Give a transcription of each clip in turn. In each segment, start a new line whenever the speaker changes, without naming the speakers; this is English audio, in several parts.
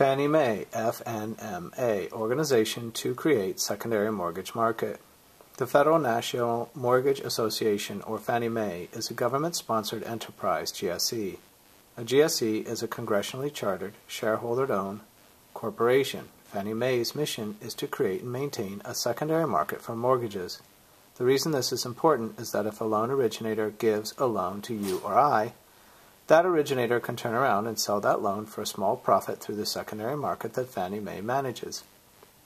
Fannie Mae, FNMA, organization to create secondary mortgage market. The Federal National Mortgage Association, or Fannie Mae, is a government sponsored enterprise, GSE. A GSE is a congressionally chartered, shareholder owned corporation. Fannie Mae's mission is to create and maintain a secondary market for mortgages. The reason this is important is that if a loan originator gives a loan to you or I, that originator can turn around and sell that loan for a small profit through the secondary market that Fannie Mae manages.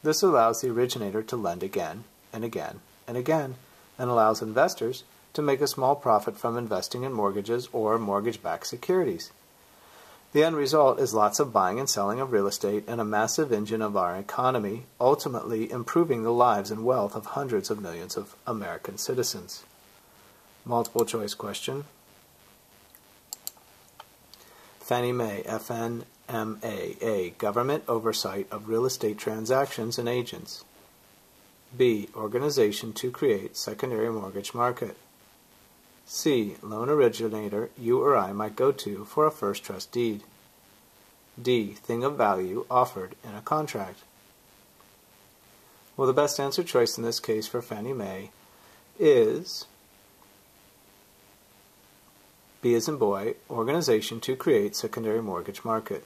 This allows the originator to lend again and again and again and allows investors to make a small profit from investing in mortgages or mortgage backed securities. The end result is lots of buying and selling of real estate and a massive engine of our economy, ultimately improving the lives and wealth of hundreds of millions of American citizens. Multiple choice question Fannie Mae, FNMA, Government oversight of real estate transactions and agents. B. Organization to create secondary mortgage market. C. Loan originator you or I might go to for a first trust deed. D. Thing of value offered in a contract. Well, the best answer choice in this case for Fannie Mae is B as in boy, organization to create secondary mortgage market.